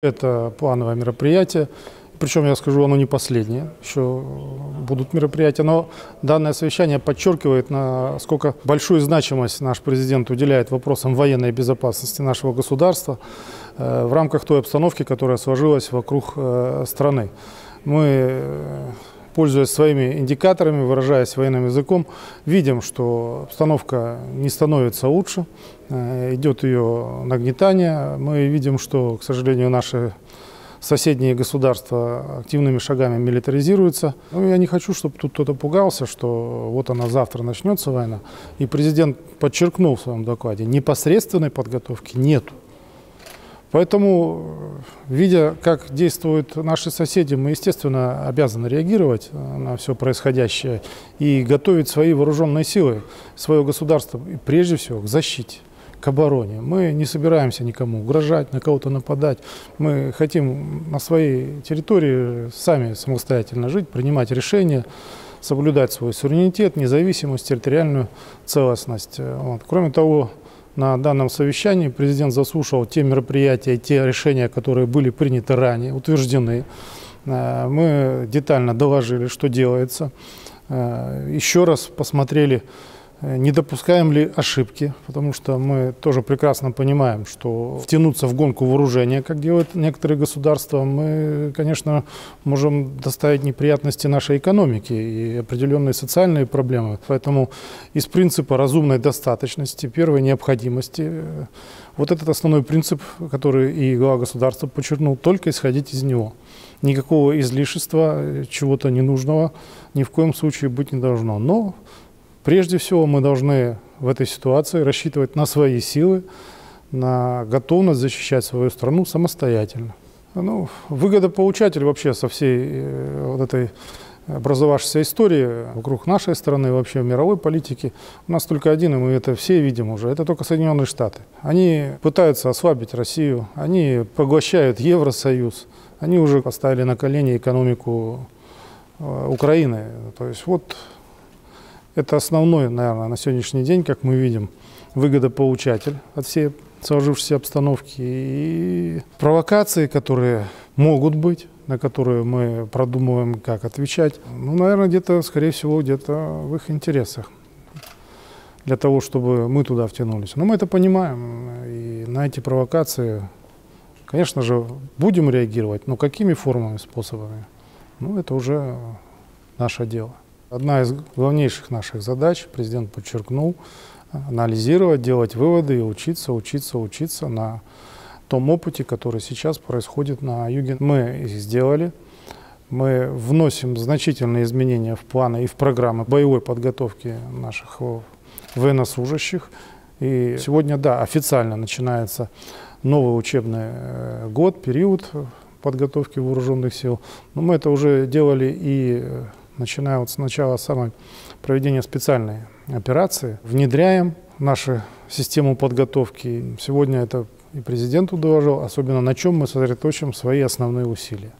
Это плановое мероприятие, причем, я скажу, оно не последнее, еще будут мероприятия, но данное совещание подчеркивает, насколько большую значимость наш президент уделяет вопросам военной безопасности нашего государства э, в рамках той обстановки, которая сложилась вокруг э, страны. Мы э, пользуясь своими индикаторами, выражаясь военным языком, видим, что обстановка не становится лучше, э, идет ее нагнетание. Мы видим, что, к сожалению, наши соседние государства активными шагами милитаризируются. Ну, я не хочу, чтобы тут кто-то пугался, что вот она завтра начнется война. И президент подчеркнул в своем докладе, непосредственной подготовки нету. Поэтому, видя, как действуют наши соседи, мы, естественно, обязаны реагировать на все происходящее и готовить свои вооруженные силы, свое государство, и прежде всего, к защите к обороне. Мы не собираемся никому угрожать, на кого-то нападать. Мы хотим на своей территории сами самостоятельно жить, принимать решения, соблюдать свой суверенитет, независимость, территориальную целостность. Вот. Кроме того, на данном совещании президент заслушал те мероприятия, те решения, которые были приняты ранее, утверждены. Э, мы детально доложили, что делается. Э, еще раз посмотрели не допускаем ли ошибки, потому что мы тоже прекрасно понимаем, что втянуться в гонку вооружения, как делают некоторые государства, мы, конечно, можем доставить неприятности нашей экономике и определенные социальные проблемы. Поэтому из принципа разумной достаточности, первой необходимости, э, вот этот основной принцип, который и глава государства подчеркнул, только исходить из него. Никакого излишества, э, чего-то ненужного ни в коем случае быть не должно. Но Прежде всего мы должны в этой ситуации рассчитывать на свои силы, на готовность защищать свою страну самостоятельно. Ну, выгодополучатель вообще со всей э, вот этой образовавшейся истории вокруг нашей страны, вообще в мировой политике, у нас только один, и мы это все видим уже, это только Соединенные Штаты. Они пытаются ослабить Россию, они поглощают Евросоюз, они уже поставили на колени экономику э, Украины. То есть вот это основной, наверное, на сегодняшний день, как мы видим, выгодополучатель от всей сложившейся обстановки и провокации, которые могут быть, на которые мы продумываем, как отвечать. Ну, наверное, где-то, скорее всего, где-то в их интересах для того, чтобы мы туда втянулись. Но мы это понимаем, и на эти провокации, конечно же, будем реагировать, но какими формами, способами, ну, это уже наше дело. Одна из главнейших наших задач, президент подчеркнул, анализировать, делать выводы и учиться, учиться, учиться на том опыте, который сейчас происходит на юге. Мы сделали. Мы вносим значительные изменения в планы и в программы боевой подготовки наших военнослужащих. И сегодня, да, официально начинается новый учебный э, год, период подготовки вооруженных сил. Но мы это уже делали и э, начиная вот с начала самой проведения специальной операции, внедряем нашу систему подготовки. Сегодня это и президенту доложил, особенно на чем мы сосредоточим свои основные усилия.